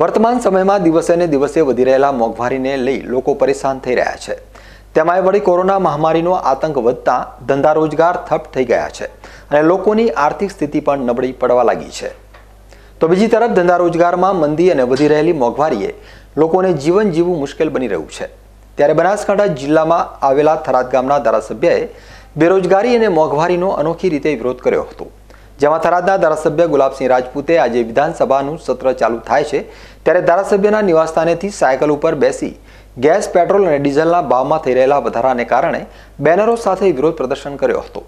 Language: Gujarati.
વર્તમાન સમયમાં દિવસે ને દિવસે વધી રહેલા મોંઘવારીને લઈ લોકો પરેશાન થઈ રહ્યા છે. તેમાં વળી કોરોના મહામારીનો આતંક વધતા ધંધા રોજગાર થપ થઈ ગયા છે અને લોકોની આર્થિક સ્થિતિ પણ નબળી પડવા લાગી છે. તો બીજી તરફ ધંધા રોજગારમાં મંદી અને વધી રહેલી મોંઘવારીએ લોકોને જીવન જીવવું મુશ્કેલ બની રહ્યું છે. ત્યારે બનાસકાંઠા જિલ્લામાં આવેલા થરાદ ગામના ધારાસભ્યએ બેરોજગારી અને મોંઘવારીનો અનોખી રીતે વિરોધ કર્યો હતો. જેમાં થરાદના ધારાસભ્ય ગુલાબસિંહ રાજપૂતે આજે વિધાનસભાનું સત્ર ચાલુ થાય છે, ત્યારે ધારાસભ્યના નિવાસસ્થાનેથી સાયકલ ઉપર બેસી ગેસ, પેટ્રોલ અને ડીઝલના ભાવમાં થઈ રહેલા વધારાને કારણે બેનરો સાથે વિરોધ પ્રદર્શન કર્યો હતો.